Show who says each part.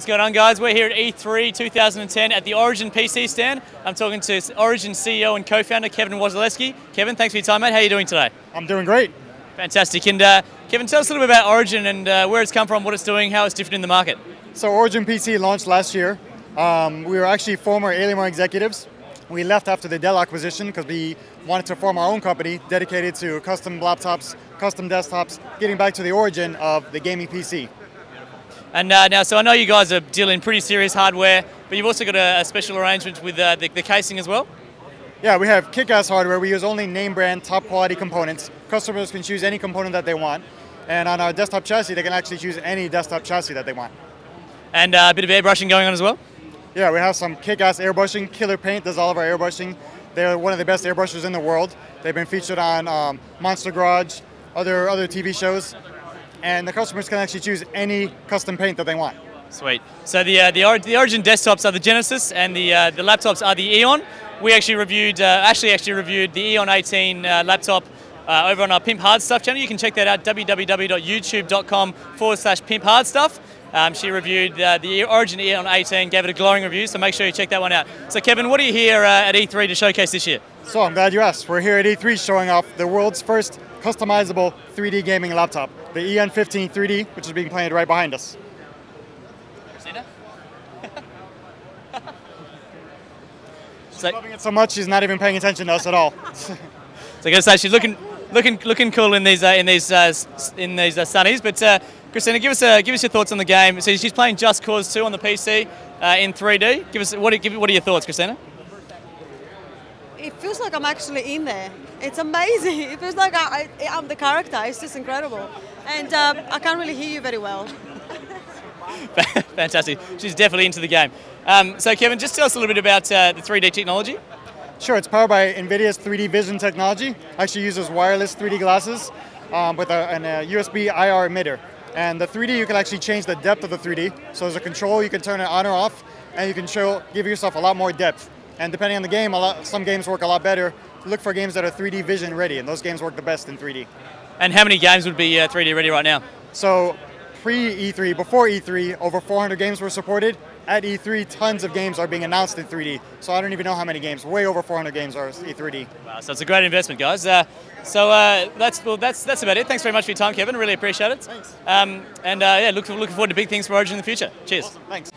Speaker 1: What's going on, guys? We're here at E3 2010 at the Origin PC stand. I'm talking to Origin CEO and co-founder Kevin Wasielewski. Kevin, thanks for your time, mate. How are you doing today?
Speaker 2: I'm doing great.
Speaker 1: Fantastic. And uh, Kevin, tell us a little bit about Origin and uh, where it's come from, what it's doing, how it's different in the market.
Speaker 2: So Origin PC launched last year. Um, we were actually former Alienware executives. We left after the Dell acquisition because we wanted to form our own company dedicated to custom laptops, custom desktops, getting back to the origin of the gaming PC.
Speaker 1: And uh, now, so I know you guys are dealing pretty serious hardware, but you've also got a, a special arrangement with uh, the, the casing as well.
Speaker 2: Yeah, we have kick-ass hardware. We use only name brand, top quality components. Customers can choose any component that they want. And on our desktop chassis, they can actually choose any desktop chassis that they want.
Speaker 1: And uh, a bit of airbrushing going on as well?
Speaker 2: Yeah, we have some kick-ass airbrushing. Killer Paint does all of our airbrushing. They're one of the best airbrushers in the world. They've been featured on um, Monster Garage, other other TV shows and the customers can actually choose any custom paint that they want.
Speaker 1: Sweet. So the uh, the, or the Origin desktops are the Genesis, and the uh, the laptops are the Eon. We actually reviewed, uh, actually actually reviewed the Eon 18 uh, laptop uh, over on our Pimp Hard Stuff channel. You can check that out www.youtube.com forward slash Pimp Hard Stuff. Um, she reviewed uh, the Origin Eon 18, gave it a glowing review, so make sure you check that one out. So Kevin, what are you here at E3 to showcase this year?
Speaker 2: So I'm glad you asked. We're here at E3 showing off the world's first customizable 3D gaming laptop, the EON15 3D, which is being played right behind us. she's so, loving it so much she's not even paying attention to us at all.
Speaker 1: so I gotta say she's looking looking looking cool in these uh, in these uh, in these uh, sunnies. But uh, Christina, give us uh, give us your thoughts on the game. So she's playing Just Cause 2 on the PC uh, in 3D. Give us what give, what are your thoughts, Christina?
Speaker 3: it feels like I'm actually in there. It's amazing. It feels like I, am the character. It's just incredible. And um, I can't really hear you very well.
Speaker 1: Fantastic. She's definitely into the game. Um, so, Kevin, just tell us a little bit about uh, the 3D technology.
Speaker 2: Sure, it's powered by NVIDIA's 3D Vision technology. Actually uses wireless 3D glasses um, with a, an, a USB IR emitter. And the 3D, you can actually change the depth of the 3D. So as a control, you can turn it on or off, and you can show, give yourself a lot more depth. And depending on the game, a lot, some games work a lot better. Look for games that are 3D vision ready, and those games work the best in 3D.
Speaker 1: And how many games would be uh, 3D ready right now?
Speaker 2: So pre E3, before E3, over 400 games were supported. At E3, tons of games are being announced in 3D. So I don't even know how many games. Way over 400 games are in 3D.
Speaker 1: Wow, so it's a great investment, guys. Uh, so uh, that's well, that's that's about it. Thanks very much for your time, Kevin. Really appreciate it.
Speaker 2: Thanks.
Speaker 1: Um, and uh, yeah, look, looking forward to big things for Origin in the future. Cheers.
Speaker 2: Awesome. Thanks.